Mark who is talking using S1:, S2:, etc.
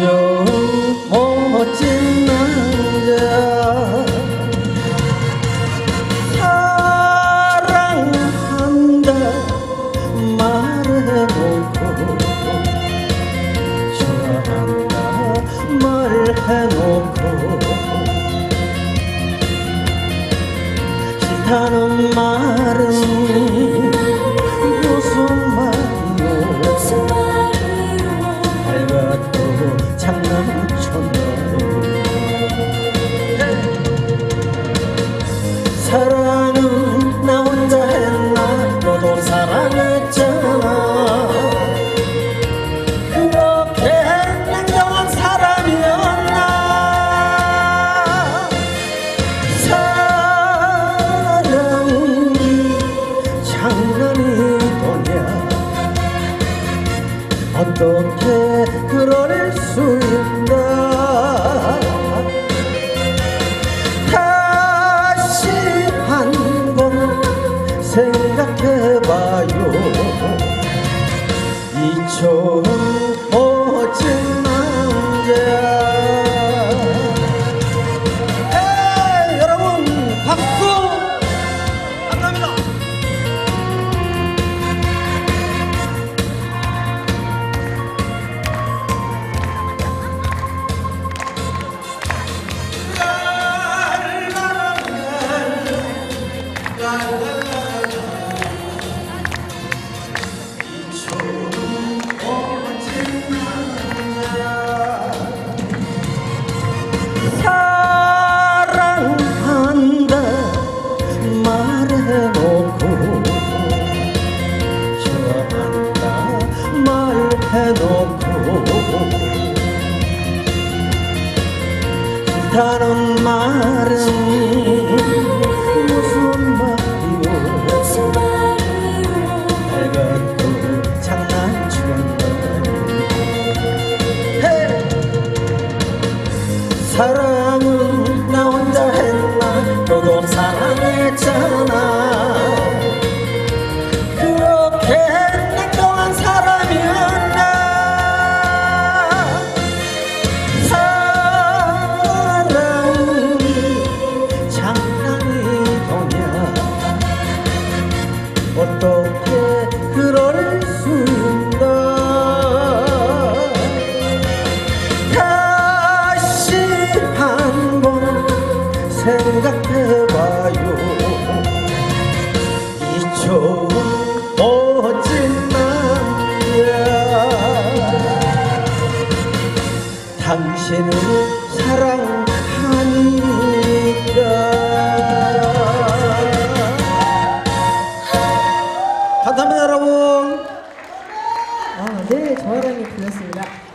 S1: 좋은 멋진 남자 사랑한다
S2: 말해놓고 좋아한다
S1: 말해놓고 싫다는 말은 사랑은 나 혼자 했나? 너도 사랑했잖아. 그렇게 냉정한 사람이었나? 사랑이 장난이더냐? 어떻게 그럴 수 있나 이 해놓고 좋아한다 말해놓고 싫다는 말은 무슨 말이요
S2: 무슨
S1: 또 장난쳤나요 헤이! 사랑은 나 혼자 했나? 너도 사랑 했잖아. 그렇게 냉정한 사람이었나? 사랑이 장난이더냐 어떻게 그럴 수 있나 다시 한 번 생각 아, 네, 감사합니다 여러분. 아, 네 저하람이 불렀습니다.